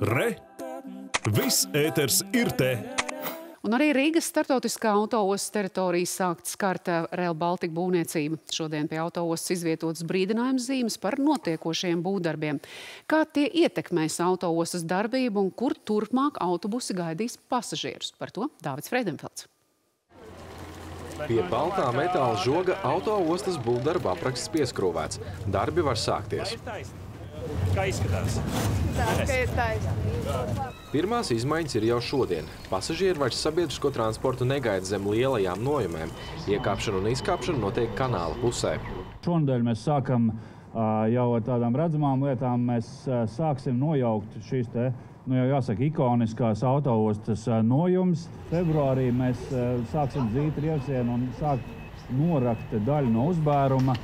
Re! Viss ēters ir te! Un arī Rīgas startautiskā autoostas teritorija sākt skarta Rail Baltica būvniecība. Šodien pie autoostas izvietotas brīdinājuma zīmes par notiekošiem būvdarbiem. Kā tie ietekmēs autoostas darbību un kur turpmāk autobusi gaidīs pasažierus? Par to Dāvids Freidenfelds. Pie baltā metāla žoga autoostas būvdarba apraksts pieskrūvēts. Darbi var sākties. Kā izskatās? Tā, ka ir taisnība. Pirmās izmaiņas ir jau šodien. Pasažieri vairs sabiedrisko transportu negaida zem lielajām nojumēm. Iekāpšana un izkāpšana notiek kanāla pusē. Šonadēļ mēs sākam jau ar tādām redzamām lietām. Mēs sāksim nojaukt šīs te, nu jau jāsaka, ikoniskās autoostas nojums. Februārī mēs sāksim dzīt rievsienu un sākt norakt daļu no uzbēruma.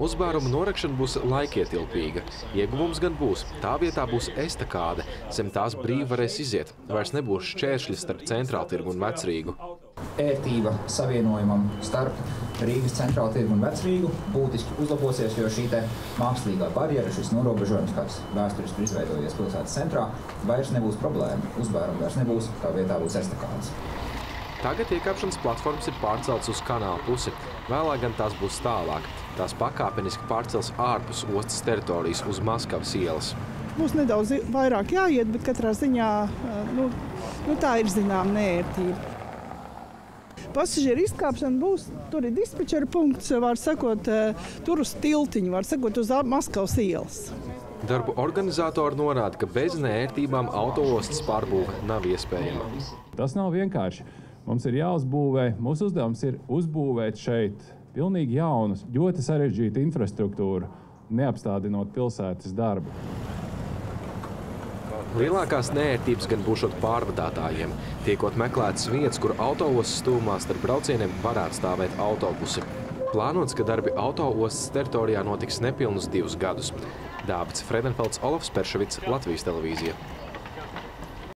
Uzbēruma norakšana būs laikietilpīga. Ieguvums gan būs. Tā vietā būs estakāde. Zem tās brīvi varēs iziet. Vairs nebūs šķēršļi starp centrāltirgu un vecrīgu. ērtība savienojumam starp Rīgas centrālu tirgu un vecrīgu būtiski uzlabosies, jo šī mākslīgā barjera, šis norobežojums, kāds vēsturiski izveidojies pilsētas centrā, vairs nebūs problēma. Uzbēruma vairs nebūs, tā vietā būs estakādes. Tagad iekāpšanas platformas ir pārceltas uz kanāla pusi. Vēlāk gan tās būs tālāk. Tās pakāpeniski pārcels ārpus ostas teritorijas uz Maskavas ielas. Būs nedaudz vairāk jāiet, bet katrā ziņā nu, nu, tā ir zināma nērtība. Pasažieru izkāpšana būs, tur ir dispečera punkts, var sakot, tur uz tiltiņu, var sakot, uz Maskavas ielas. Darbu organizatori norāda, ka bez nērtībām autoostas pārbūve nav iespējama. Tas nav vienkārši. Mums ir jāuzbūvē. Mūsu uzdevums ir uzbūvēt šeit pilnīgi jaunu, ļoti sarežģītu infrastruktūru, neapstādinot pilsētas darbu. Lielākās nērtības gan būšot pārvadātājiem. Tiekot meklētas vietas, kur autoostas stūmā starp braucieniem varētu stāvēt autobusi. Plānots, ka darbi autoostas teritorijā notiks nepilnus divus gadus. Dāvids Fredenfelds, Olofs Perševits, Latvijas televīzija.